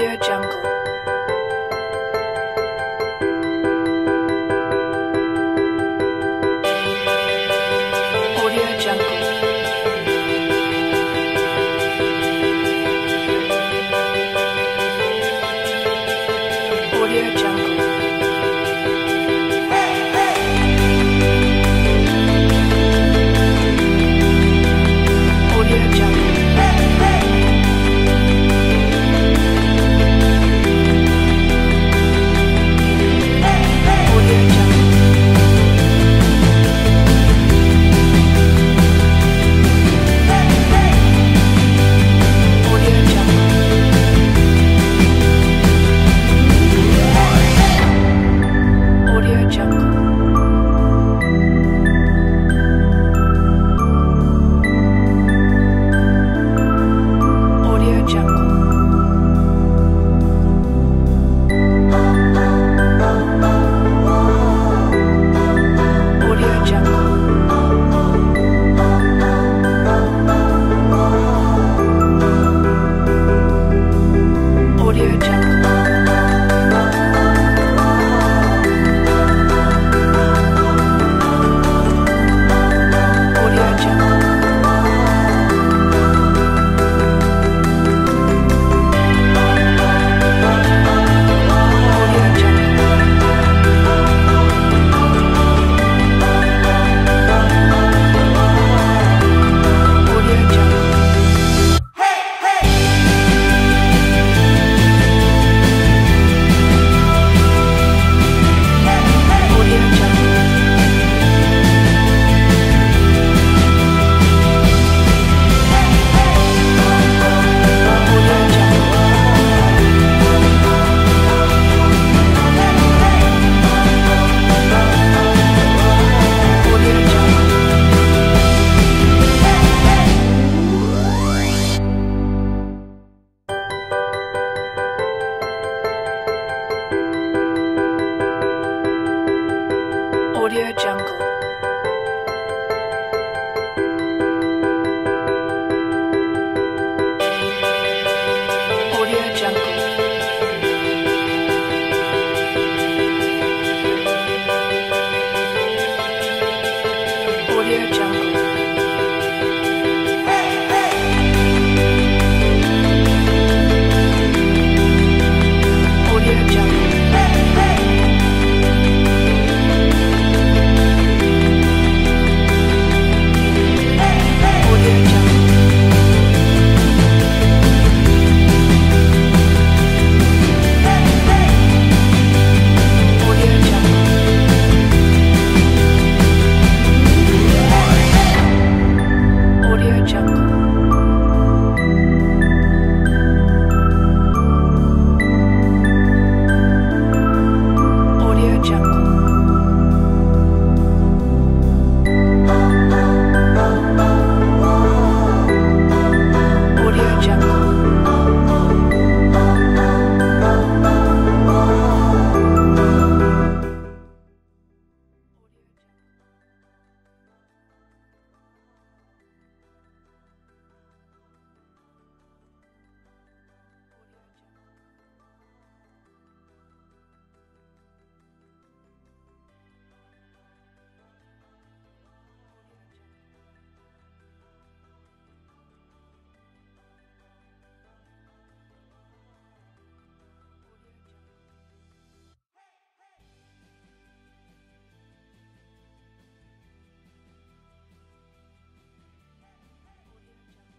Audio Jungle. Audio Jungle.